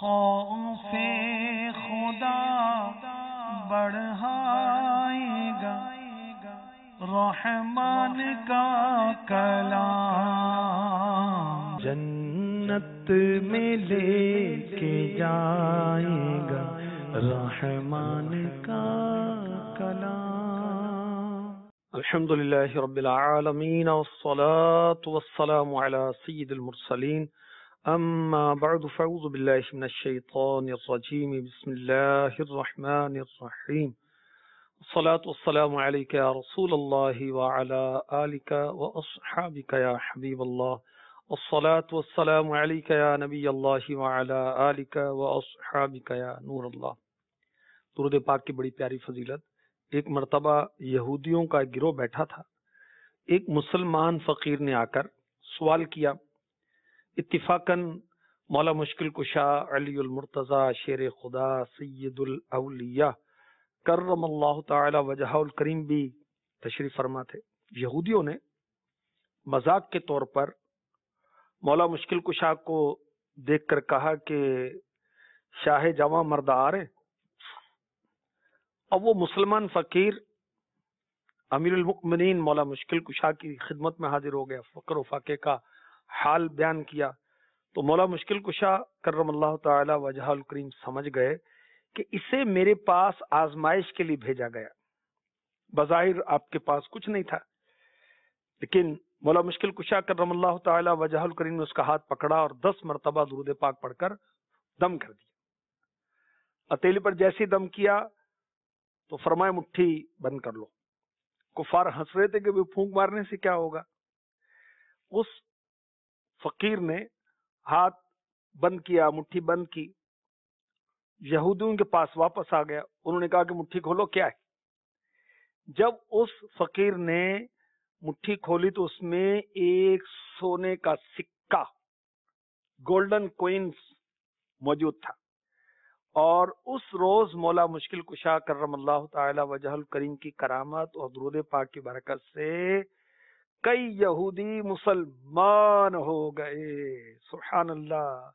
خوف خدا بڑھائے گا رحمان کا کلام جنت میں لے کے جائے گا رحمان کا کلام۔ الحمد لله رب العالمين والصلاة والسلام على سيد المرسلين أما بعد، فأعوذ بالله من الشيطان الرجيم. بسم الله الرحمن الرحيم. الصلاة والسلام عليك يا رسول الله وعلى آلك وأصحابك يا حبيب الله. الصلاة والسلام عليك يا نبي الله وعلى آلك وأصحابك يا نور الله. درود پاک کی بڑی پیاری فضیلت. ایک مرتبہ یہودیوں کا گروہ بیٹھا تھا. ایک مسلمان فقیر نے آ کر سوال کیا اتفاقاً مولا مشکل کشا علی المرتضی شیر خدا سید الاولیاء کرم اللہ تعالی وجہ الکریم بھی تشریف فرما تھے۔ یہودیوں نے مذاق کے طور پر مولا مشکل کشا کو دیکھ کر کہا کہ شاہ جوان مرد آ رہے اب وہ مسلمان فقیر امیر المؤمنین مولا مشکل کشا کی خدمت میں حاضر ہو گیا، فقر و فاقے کا حال بیان کیا تو مولا مشکل کشا کرم اللہ تعالی وجہ الکریم سمجھ گئے کہ اسے میرے پاس آزمائش کے لیے بھیجا گیا۔ بظاہر آپ کے پاس کچھ نہیں تھا۔ لیکن مولا مشکل کشا کرم اللہ تعالی وجہ الکریم نے اس کا ہاتھ پکڑا اور دس مرتبہ درود پاک پڑھ کر دم کر دیا۔ اتیلی پر جیسی دم کیا تو فرمائے مٹھی بند کر لو۔ کفار ہنس رہے تھے کہ پھونک مارنے سے کیا ہوگا؟ اس فقیر نے ہاتھ بند کیا، مٹھی بند کی۔ یہودیوں کے پاس واپس آ گیا۔ انہوں نے کہا کہ مٹھی کھولو، کیا ہے؟ جب اس فقیر نے مٹھی کھولی تو اس میں ایک سونے کا سکہ، گولڈن کوئنس موجود تھا۔ اور اس روز مولا مشکل کشا کرم اللہ تعالی وجہ الکریم کی کرامت اور درود پاک کی برکت سے کئی یہودی مسلمان ہو گئے۔ سبحان اللہ۔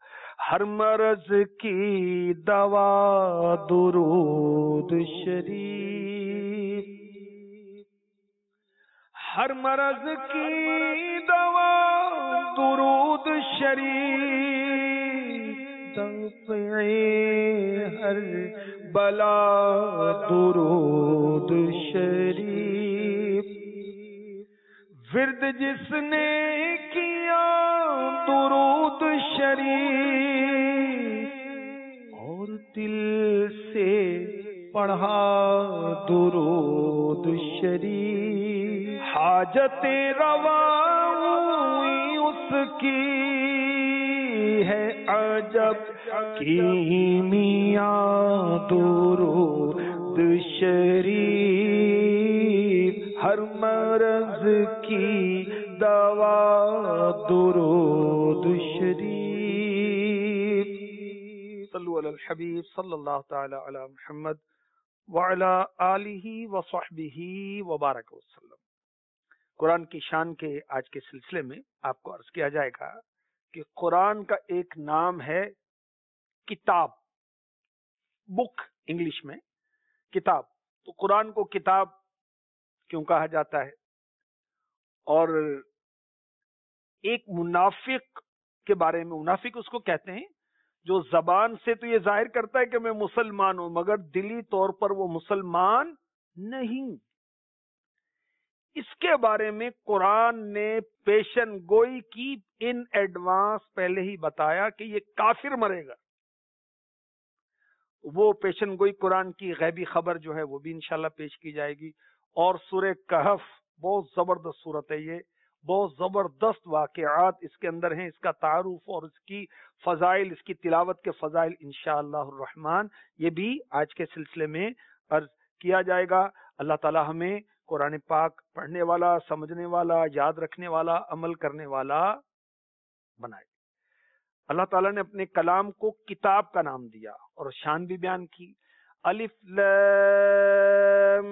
ہر مرض کی دوا درود شریف۔ ہر مرض کی دوا درود شریف۔ ہر بلا درود شریف۔ ورد جس نے کیا درود شریف، اور دل سے پڑھا درود شریف۔ حاجت روا ہوئی اس کی ہے عجب کی میاں درود شریف۔ مرض کی دوا درود شریف۔ صلو علی الحبیب صلی اللہ تعالی علی محمد وعلی آلہ وصحبہ وبارک وسلم۔ قرآن کی شان کے آج کے سلسلے میں آپ کو عرض کیا جائے گا کہ قرآن کا ایک نام ہے کتاب۔ بک انگلش میں کتاب۔ تو قرآن کو کتاب کیوں کہا جاتا ہے؟ اور ایک منافق کے بارے میں، منافق اس کو کہتے ہیں، جو زبان سے تو یہ ظاہر کرتا ہے کہ میں مسلمان ہوں، مگر دلی طور پر وہ مسلمان نہیں۔ اس کے بارے میں قرآن نے پیشن گوئی کی ان ایڈوانس پہلے ہی بتایا کہ یہ کافر مرے گا۔ وہ پیشن گوئی قرآن کی غیبی خبر جو ہے وہ بھی انشاءاللہ پیش کی جائے گی۔ اور سورہ کہف، بہت زبردست صورت ہے یہ۔ بہت زبردست واقعات اس کے اندر ہیں، اس کا تعارف اور اس کی فضائل، اس کی تلاوت کے فضائل انشاءاللہ الرحمن۔ یہ بھی آج کے سلسلے میں عرض کیا جائے گا۔ اللہ تعالی ہمیں قرآن پاک پڑھنے والا، سمجھنے والا، یاد رکھنے والا، عمل کرنے والا بنائے۔ اللہ تعالیٰ نے اپنے کلام کو کتاب کا نام دیا اور شان بھی بیان کی۔ الف لام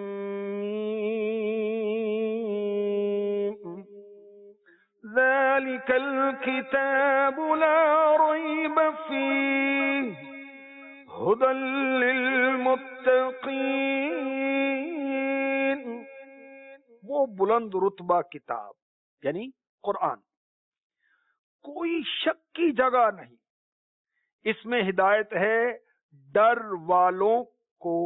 ذلك الكتاب لا ريب فيه هدى للمتقين وہ بلند رتبہ کتاب یعنی قرآن کوئی شک کی جگہ نہیں اس میں ہدایت ہے ڈر والوں کو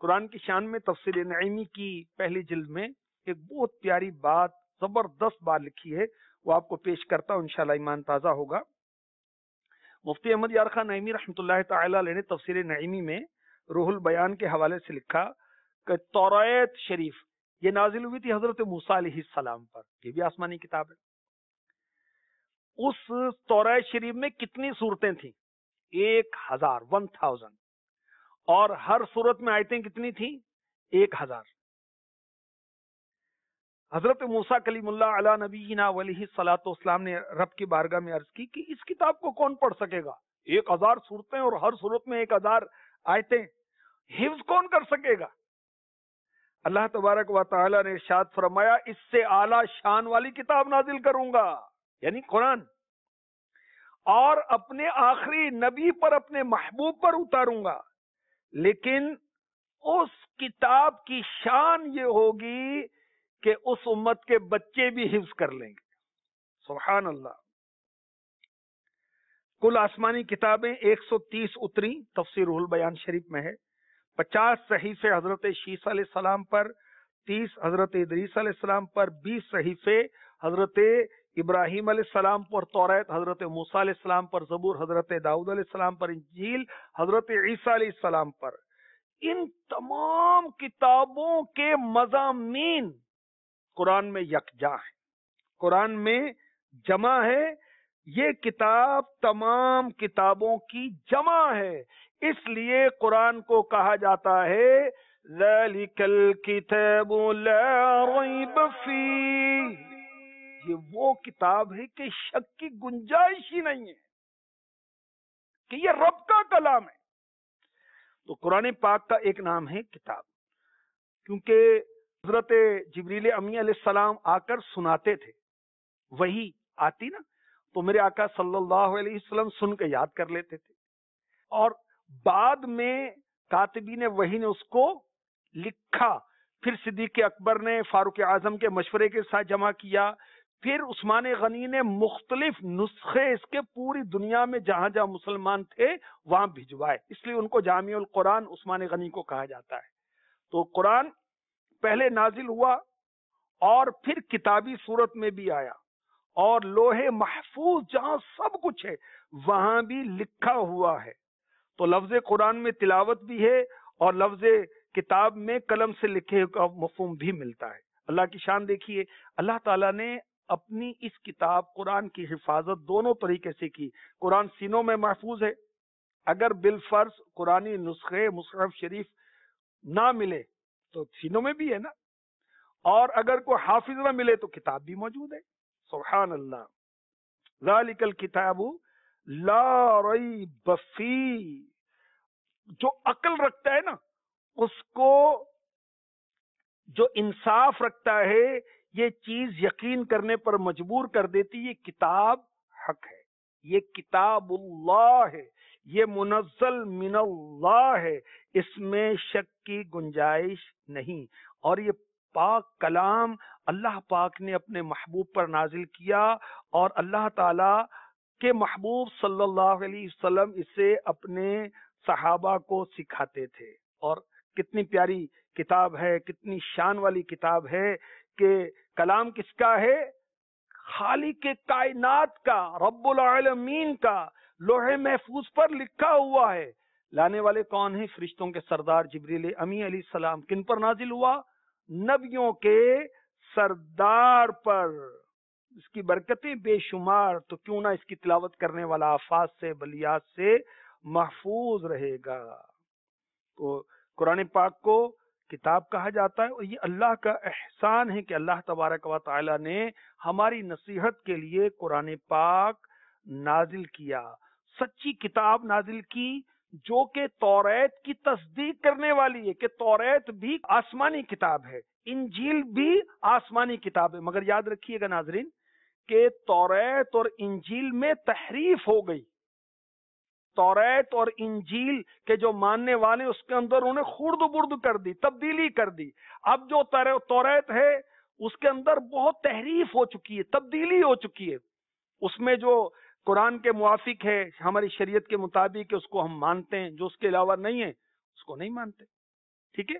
قرآن کی شان میں تفصیل نعیمی کی پہلی جلد میں ایک بہت پیاری بات زبردست بات لکھی ہے، وہ آپ کو پیش کرتا ہوں، انشاءاللہ ایمان تازہ ہوگا۔ مفتی احمد یار خان نعیمی رحمۃ اللہ تعالی علیہ نے تفسیر نعیمی میں روح البیان کے حوالے سے لکھا کہ توریت شریف، یہ نازل ہوئی تھی حضرت موسیٰ علیہ السلام پر، یہ بھی آسمانی کتاب ہے۔ اس توریت شریف میں کتنی صورتیں تھیں؟ ایک ہزار ون تھاؤزینڈ اور ہر صورت میں آیتیں کتنی تھیں؟ ایک ہزار۔ حضرت موسا کلیم اللہ علیہ نبی ولی سلاۃ اسلام نے رب کی بارگاہ میں عرض کی کہ اس کتاب کو کون پڑھ سکے گا؟ ایک ہزار صورتیں اور ہر صورت میں ایک ہزار آیتیں۔ حفظ کون کر سکے گا؟ اللہ تبارک و تعالی نے ارشاد فرمایا، اس سے اعلی شان والی کتاب نازل کروں گا یعنی قرآن۔ اور اپنے آخری نبی پر، اپنے محبوب پر اتاروں گا۔ لیکن اس کتاب کی شان یہ ہوگی کہ اس امت کے بچے بھی حفظ کر لیں گے۔ سبحان اللہ۔ کل آسمانی کتابیں ایک سو تیس اتری تفسیر البیان شریف میں ہے۔ پچاس صحیفے حضرت شیس علیہ السلام پر، تیس حضرت ادریس علیہ السلام پر، بیس صحیفے حضرت ابراہیم علیہ السلام پر توریت حضرت موسیٰ علیہ السلام پر، زبور حضرت داؤد علیہ السلام پر، انجیل حضرت عیسیٰ علیہ السلام پر۔ ان تمام کتابوں کے مضامین قرآن میں یکجا ہے۔ قرآن میں جمع ہے۔ یہ کتاب تمام کتابوں کی جمع ہے۔ اس لیے قرآن کو کہا جاتا ہے، ذَلِكَ الْكِتَابُ لَا رَيْبَ فِيهِ۔ یہ وہ کتاب ہے کہ شک کی گنجائش ہی نہیں ہے، کہ یہ رب کا کلام ہے۔ تو قرآن پاک کا ایک نام ہے کتاب، کیونکہ حضرت جبریل امی علیہ السلام آ کر سناتے تھے۔ وہی آتی نا، تو میرے آقا صلی اللہ علیہ وسلم سن کے یاد کر لیتے تھے۔ اور بعد میں کاتبی نے وہی نے اس کو لکھا۔ پھر صدیق اکبر نے فاروق اعظم کے مشورے کے ساتھ جمع کیا۔ پھر عثمان غنی نے مختلف نسخے اس کے پوری دنیا میں جہاں جہاں مسلمان تھے، وہاں بھجوائے۔ اس لیے ان کو جامع القرآن عثمان غنی کو کہا جاتا ہے۔ تو قرآن پہلے نازل ہوا اور پھر کتابی صورت میں بھی آیا اور لوہے محفوظ جہاں سب کچھ ہے، وہاں بھی لکھا ہوا ہے۔ تو لفظ قرآن میں تلاوت بھی ہے اور لفظ کتاب میں قلم سے لکھے کا مفہوم بھی ملتا ہے۔ اللہ کی شان دیکھیے، اللہ تعالیٰ نے اپنی اس کتاب قرآن کی حفاظت دونوں طریقے سے کی۔ قرآن سینوں میں محفوظ ہے۔ اگر بالفرض قرآنی نسخے مصرف شریف نہ ملے تو سینوں میں بھی ہے نا۔ اور اگر کوئی حافظ نہ ملے تو کتاب بھی موجود ہے۔ سبحان اللہ۔ ذالک الکتاب لا ریب فی۔ جو عقل رکھتا ہے نا، اس کو جو انصاف رکھتا ہے، یہ چیز یقین کرنے پر مجبور کر دیتی یہ کتاب حق ہے۔ یہ کتاب اللہ ہے، یہ منزل من اللہ ہے، اس میں شک کی گنجائش نہیں۔ اور یہ پاک کلام اللہ پاک نے اپنے محبوب پر نازل کیا اور اللہ تعالی کے محبوب صلی اللہ علیہ وسلم اسے اپنے صحابہ کو سکھاتے تھے۔ اور کتنی پیاری کتاب ہے، کتنی شان والی کتاب ہے کہ کلام کس کا ہے؟ خالق کائنات کا، رب العالمین کا لوہے محفوظ پر لکھا ہوا ہے۔ لانے والے کون ہیں؟ فرشتوں کے سردار جبریل امی علیہ السلام۔ کن پر نازل ہوا؟ نبیوں کے سردار پر۔ اس کی برکتیں بے شمار، تو کیوں نہ اس کی تلاوت کرنے والا آفات سے، بلیات سے محفوظ رہے گا۔ تو قرآن پاک کو کتاب کہا جاتا ہے اور یہ اللہ کا احسان ہے کہ اللہ تبارک و تعالی نے ہماری نصیحت کے لیے قرآن پاک نازل کیا، سچی کتاب نازل کی جو کہ توریت کی تصدیق کرنے والی ہے کہ توریت بھی آسمانی کتاب ہے، انجیل بھی آسمانی کتاب ہے۔ مگر یاد رکھیے گا ناظرین کہ توریت اور انجیل میں تحریف ہو گئی۔ توریت اور انجیل کے جو ماننے والے اس کے اندر انہیں خرد برد کر دی، تبدیلی کر دی۔ اب جو توریت ہے، اس کے اندر بہت تحریف ہو چکی ہے، تبدیلی ہو چکی ہے۔ اس میں جو قرآن کے موافق ہے، ہماری شریعت کے مطابق اس کو ہم مانتے ہیں، جو اس کے علاوہ نہیں ہے، اس کو نہیں مانتے۔ ٹھیک ہے؟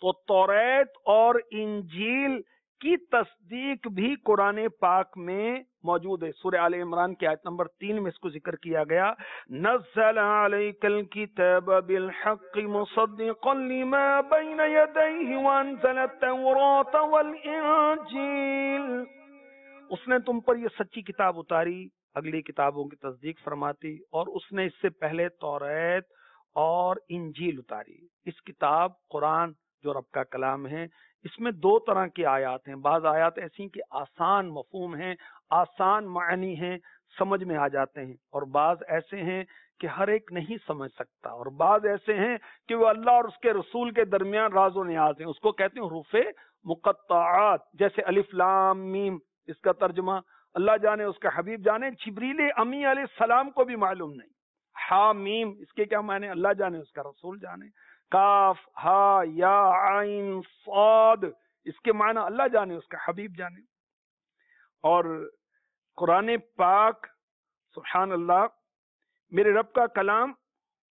تو توریت اور انجیل کی تصدیق بھی قرآن پاک میں موجود ہے۔ سورہ آل عمران کی آیت نمبر تین میں اس کو ذکر کیا گیا۔ نزل علیک الكتاب بالحق مصدقا لما بین یدیہ وانزل التورات والانجیل۔ اس نے تم پر یہ سچی کتاب اتاری، اگلی کتابوں کی تصدیق فرماتی، اور اس نے اس سے پہلے توریت اور انجیل اتاری۔ اس کتاب قرآن جو رب کا کلام ہے، اس میں دو طرح کی آیات ہیں۔ بعض آیات ایسی کہ آسان مفہوم ہیں، آسان معنی ہیں، سمجھ میں آ جاتے ہیں۔ اور بعض ایسے ہیں کہ ہر ایک نہیں سمجھ سکتا۔ اور بعض ایسے ہیں کہ وہ اللہ اور اس کے رسول کے درمیان راز و نیاز ہیں۔ اس کو کہتے ہیں حروف مقطعات، جیسے الف، لام، میم، اس کا ترجمہ۔ اللہ جانے، اس کا حبیب جانے، جبریل امی علیہ السلام کو بھی معلوم نہیں۔ ہا میم، اس کے کیا معنی اللہ جانے، اس کا رسول جانے۔ کاف، ہا، یا، عین، صاد، اس کے معنی اللہ جانے، اس کا حبیب جانے۔ اور قرآن پاک، سبحان اللہ، میرے رب کا کلام،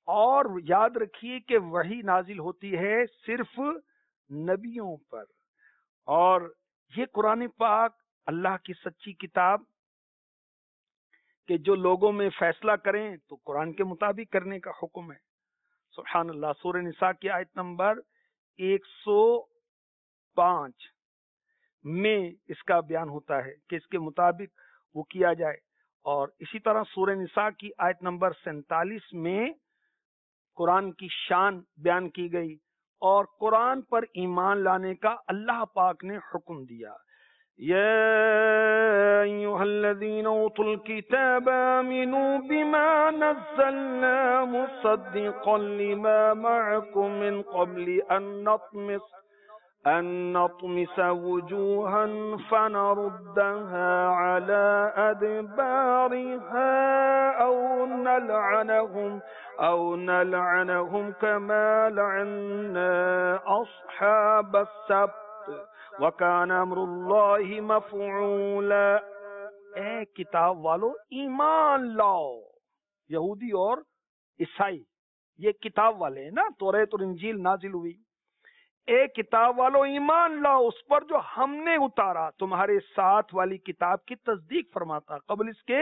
اور یاد رکھیے کہ وہی نازل ہوتی ہے صرف نبیوں پر۔ اور یہ قرآن پاک اللہ کی سچی کتاب، کہ جو لوگوں میں فیصلہ کریں، تو قرآن کے مطابق کرنے کا حکم ہے۔ سبحان اللہ سور نساء کی آیت نمبر ایک سو پانچ میں اس کا بیان ہوتا ہے کہ اس کے مطابق وہ کیا جائے۔ اور اسی طرح سورہ نساء کی آیت نمبر سینتالیس میں قرآن کی شان بیان کی گئی اور قرآن پر ایمان لانے کا اللہ پاک نے حکم دیا۔ يا أيها الذين أوتوا الكتاب آمنوا بما نزلنا مصدقا لما معكم من قبل أن نطمس أن نطمس وجوها فنردها على أدبارها أو نلعنهم أو نلعنهم كما لعنا أصحاب السبت. وکان امر اللہ مفعولا۔ اے کتاب والو، ایمان لاؤ۔ یہودی اور عیسائی، یہ کتاب والے ہیں نا توریت اور انجیل نازل ہوئی۔ اے کتاب والو، ایمان لاؤ، اس پر جو ہم نے اتارا، تمہارے ساتھ والی کتاب کی تصدیق فرماتا۔ قبل اس کے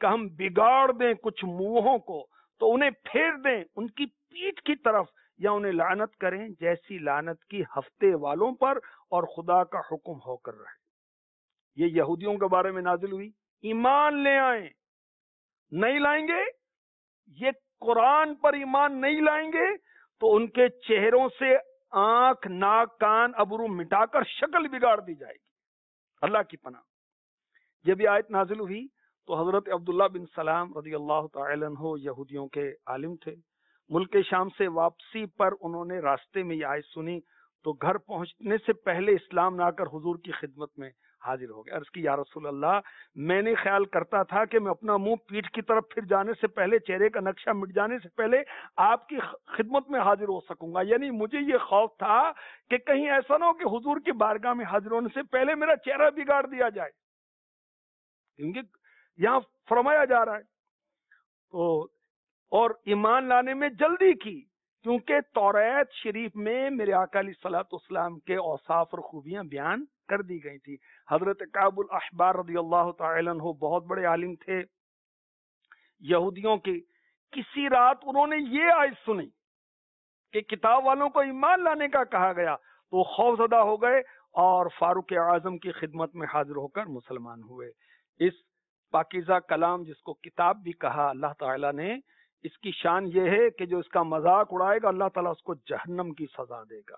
کہ ہم بگاڑ دیں کچھ منہوں کو، تو انہیں پھیر دیں، ان کی پیٹ کی طرف، یا انہیں لانت کریں، جیسی لانت کی ہفتے والوں پر اور خدا کا حکم ہو کر رہے۔ یہ یہودیوں کے بارے میں نازل ہوئی۔ ایمان لے آئیں۔ نہیں لائیں گے؟ یہ قرآن پر ایمان نہیں لائیں گے؟ تو ان کے چہروں سے آنکھ، ناک، کان، ابرو مٹا کر شکل بگاڑ دی جائے گی۔ اللہ کی پناہ۔ جب یہ آیت نازل ہوئی تو حضرت عبداللہ بن سلام رضی اللہ تعالی عنہ یہودیوں کے عالم تھے۔ ملک شام سے واپسی پر انہوں نے راستے میں یہ آیت سنی۔ تو گھر پہنچنے سے پہلے اسلام نہ کر حضور کی خدمت میں حاضر ہو گیا عرض کی، یا رسول اللہ، میں نے خیال کرتا تھا کہ میں اپنا منہ پیٹ کی طرف پھر جانے سے پہلے، چہرے کا نقشہ مٹ جانے سے پہلے آپ کی خدمت میں حاضر ہو سکوں گا۔ یعنی مجھے یہ خوف تھا کہ کہیں ایسا نہ ہو کہ حضور کی بارگاہ میں حاضر ہونے سے پہلے میرا چہرہ بگاڑ دیا جائے۔ کیونکہ یہاں فرمایا جا رہا ہے۔ تو، اور ایمان لانے میں جلدی کی۔ کیونکہ توریت شریف میں میرے اکالی صلاحت اسلام کے اوصاف اور خوبیاں بیان کر دی گئی تھی۔ حضرت کاب الاحبار رضی اللہ تعالی عنہ بہت بڑے عالم تھے، یہودیوں کی کسی رات انہوں نے یہ آج سنی کہ کتاب والوں کو ایمان لانے کا کہا گیا تو خوف زدہ ہو گئے اور فاروق اعظم کی خدمت میں حاضر ہو کر مسلمان ہوئے۔ اس پاکیزہ کلام جس کو کتاب بھی کہا، اللہ تعالی نے اس کی شان یہ ہے کہ جو اس کا مذاق اڑائے گا، اللہ تعالیٰ اس کو جہنم کی سزا دے گا۔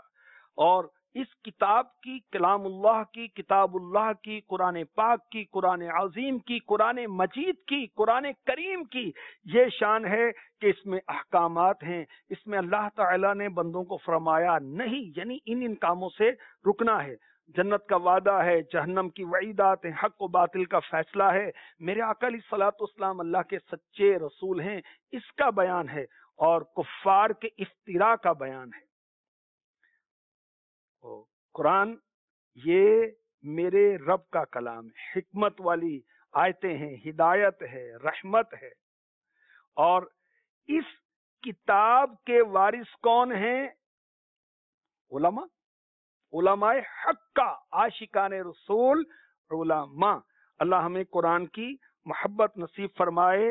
اور اس کتاب کی، کلام اللہ کی، کتاب اللہ کی، قرآن پاک کی، قرآن عظیم کی، قرآن مجید کی، قرآن کریم کی، یہ شان ہے کہ اس میں احکامات ہیں۔ اس میں اللہ تعالیٰ نے بندوں کو فرمایا نہیں یعنی ان ان کاموں سے رکنا ہے۔ جنت کا وعدہ ہے، جہنم کی وعیدات ہیں، حق و باطل کا فیصلہ ہے۔ میرے اکالی سلاط اسلام اللہ کے سچے رسول ہیں، اس کا بیان ہے اور کفار کے افطرا کا بیان ہے۔ قرآن یہ میرے رب کا کلام ہے۔ حکمت والی آیتیں ہیں، ہدایت ہے، رحمت ہے۔ اور اس کتاب کے وارث کون ہیں؟ علماء۔ علماء حق کا عاشقان رسول، علماء۔ اللہ ہمیں قرآن کی محبت نصیب فرمائے۔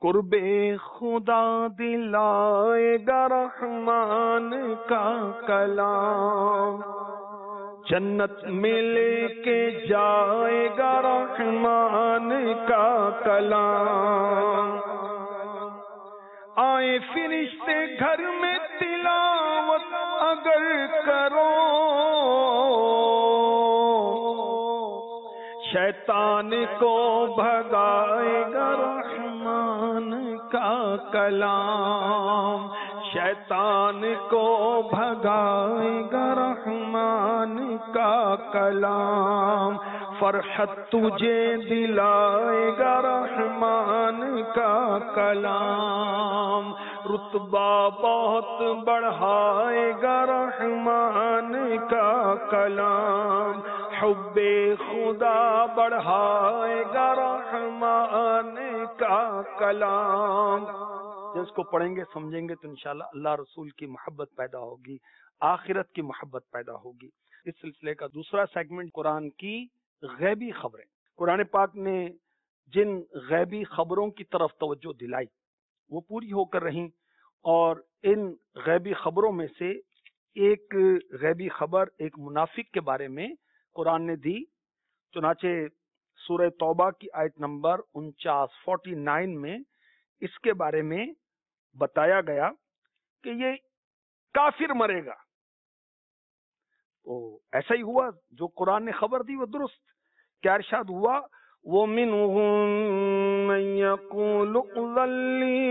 قرب خدا دلائے گا رحمان کا کلام۔ جنت میں لے کے جائے گا رحمان کا کلام۔ آئے فرشتے گھر میں کرو شیطان کو بھگائے گا رحمان کا کلام۔ شیطان کو بھگائے گا رحمان کا کلام۔ فرحت تجھے دلائے گا رحمان کا کلام۔ رتبہ بہت بڑھائے گا رحمان کا کلام۔ حب خدا بڑھائے گا رحمان کا کلام۔ جس کو پڑھیں گے، سمجھیں گے تو انشاءاللہ اللہ رسول کی محبت پیدا ہوگی، آخرت کی محبت پیدا ہوگی۔ اس سلسلے کا دوسرا سیگمنٹ قرآن کی غیبی خبریں۔ قرآن پاک نے جن غیبی خبروں کی طرف توجہ دلائی، وہ پوری ہو کر رہیں اور ان غیبی خبروں میں سے ایک غیبی خبر، ایک منافق کے بارے میں قرآن نے دی۔ چنانچہ سورہ توبہ کی آیت نمبر انچاس، فورٹی نائن میں اس کے بارے میں بتایا گیا کہ یہ کافر مرے گا۔ تو ایسا ہی ہوا، جو قرآن نے خبر دی وہ درست۔ کیا ارشاد ہوا؟ وہ من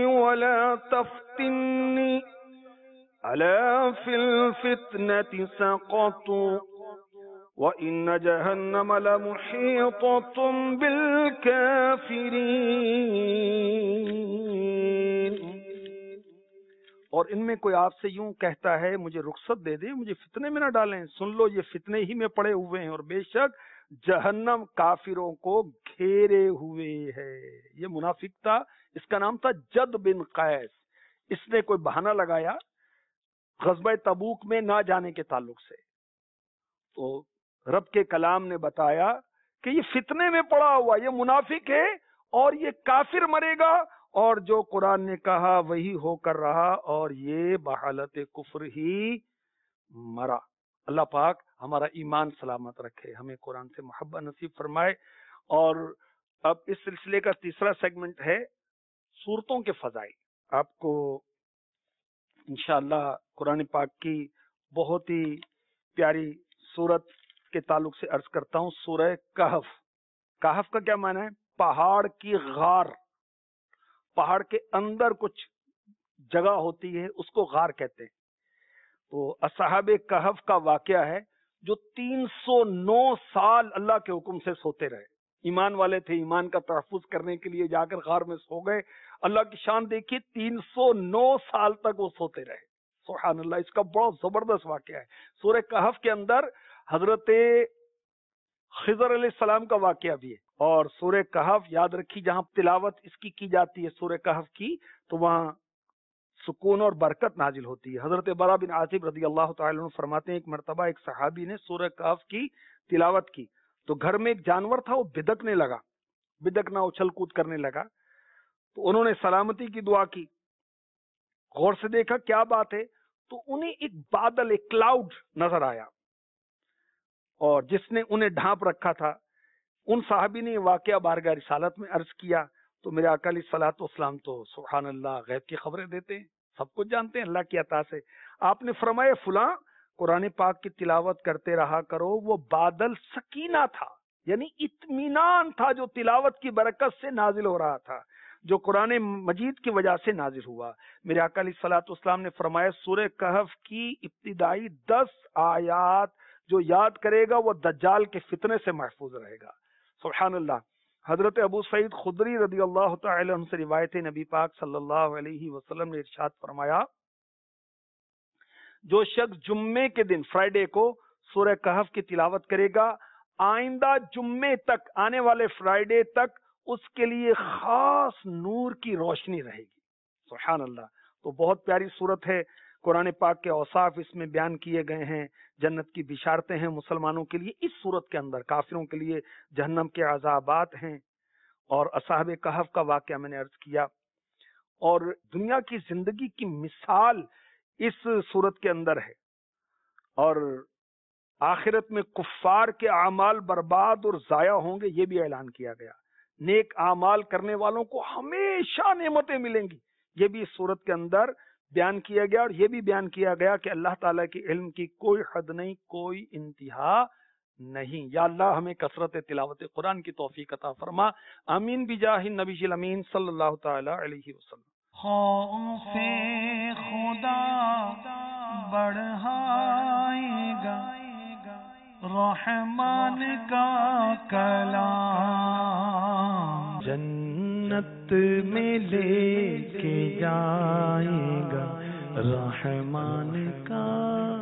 ولا تفتنی الا فی الفتنة سقطوا وَإِنَّ جَهَنَّمَ لَمُحِيطَةٌ بِالْكَافِرِينَ اور ان میں کوئی آپ سے یوں کہتا ہے مجھے رخصت دے دے، مجھے فتنے میں نہ ڈالیں۔ سن لو، یہ فتنے ہی میں پڑے ہوئے ہیں اور بے شک جہنم کافروں کو گھیرے ہوئے ہے۔ یہ منافق تھا، اس کا نام تھا جد بن قیس۔ اس نے کوئی بہانہ لگایا غزبہ تبوک میں نہ جانے کے تعلق سے۔ تو رب کے کلام نے بتایا کہ یہ فتنے میں پڑا ہوا، یہ منافق ہے اور یہ کافر مرے گا اور جو قرآن نے کہا وہی ہو کر رہا اور یہ بحالت کفر ہی مرا۔ اللہ پاک ہمارا ایمان سلامت رکھے، ہمیں قرآن سے محبت نصیب فرمائے۔ اور اب اس سلسلے کا تیسرا سیگمنٹ ہے صورتوں کے فضائل۔ آپ کو انشاءاللہ قرآن پاک کی بہت ہی پیاری صورت کے تعلق سے عرض کرتا ہوں، سورہ کہف۔ کہف کا کیا معنی ہے؟ پہاڑ کی غار۔ پہاڑ کے اندر کچھ جگہ ہوتی ہے، اس کو غار کہتے ہیں۔ تو اصحاب کہف کا واقعہ ہے جو تین سو نو سال اللہ کے حکم سے سوتے رہے۔ ایمان والے تھے، ایمان کا تحفظ کرنے کے لیے جا کر غار میں سو گئے۔ اللہ کی شان دیکھیے، تین سو نو سال تک وہ سوتے رہے۔ سبحان اللہ، اس کا بہت زبردست واقعہ ہے۔ سورہ کہف کے اندر حضرت خضر علیہ السلام کا واقعہ بھی ہے۔ اور سورہ کہف یاد رکھی، جہاں تلاوت اس کی کی جاتی ہے سورہ کہف کی، تو وہاں سکون اور برکت نازل ہوتی ہے۔ حضرت برا بن عاصف رضی اللہ تعالی عنہ فرماتے ہیں، ایک مرتبہ ایک صحابی نے سورہ کہف کی تلاوت کی، تو گھر میں ایک جانور تھا، وہ بدکنے لگا۔ بدکنا اچھل کود کرنے لگا۔ تو انہوں نے سلامتی کی دعا کی۔ غور سے دیکھا، کیا بات ہے؟ تو انہیں ایک بادل، ایک کلاؤڈ نظر آیا۔ اور جس نے انہیں ڈھانپ رکھا تھا، ان صحابی نے واقعہ بارگاہ رسالت میں عرض کیا، تو میرے اکالی سلاط اسلام تو سبحان اللہ غیب کی خبریں دیتے ہیں، سب کچھ جانتے ہیں، اللہ کی عطا سے۔ آپ نے فرمایا، فلاں قرآن پاک کی تلاوت کرتے رہا کرو، وہ بادل سکینہ تھا یعنی اطمینان تھا جو تلاوت کی برکت سے نازل ہو رہا تھا، جو قرآن مجید کی وجہ سے نازل ہوا۔ میرے اکالی سلاط اسلام نے فرمایا، سورہ کہف کی ابتدائی دس آیات جو یاد کرے گا وہ دجال کے فتنے سے محفوظ رہے گا۔ سبحان اللہ۔ حضرت ابو سعید خدری رضی اللہ تعالی عنہ سے روایت نبی پاک صلی اللہ علیہ وسلم نے ارشاد فرمایا، جو شخص جمعے کے دن، فرائیڈے کو سورہ کہف کی تلاوت کرے گا، آئندہ جمعے تک، آنے والے فرائیڈے تک اس کے لیے خاص نور کی روشنی رہے گی۔ سبحان اللہ۔ تو بہت پیاری صورت ہے۔ قرآن پاک کے اوصاف اس میں بیان کیے گئے ہیں، جنت کی بشارتیں ہیں مسلمانوں کے لیے، اس صورت کے اندر، کافروں کے لیے جہنم کے عذابات ہیں۔ اور اصحاب کہف کا واقعہ میں نے عرض کیا۔ اور دنیا کی زندگی کی مثال اس صورت کے اندر ہے۔ اور آخرت میں کفار کے اعمال برباد اور ضائع ہوں گے، یہ بھی اعلان کیا گیا۔ نیک اعمال کرنے والوں کو ہمیشہ نعمتیں ملیں گی۔ یہ بھی اس صورت کے اندر بیان کیا گیا اور یہ بھی بیان کیا گیا کہ اللہ تعالیٰ کی علم کی کوئی حد نہیں کوئی انتہا نہیں۔ یا اللہ ہمیں کثرت تلاوت قرآن کی توفیق عطا فرما۔ امین بجاہ نبی امین صلی اللہ تعالی علیہ وسلم۔ خوف خدا بڑھائے گا رحمان کا کلام۔ جنت میں لے کے جائے گا۔ رحمان کا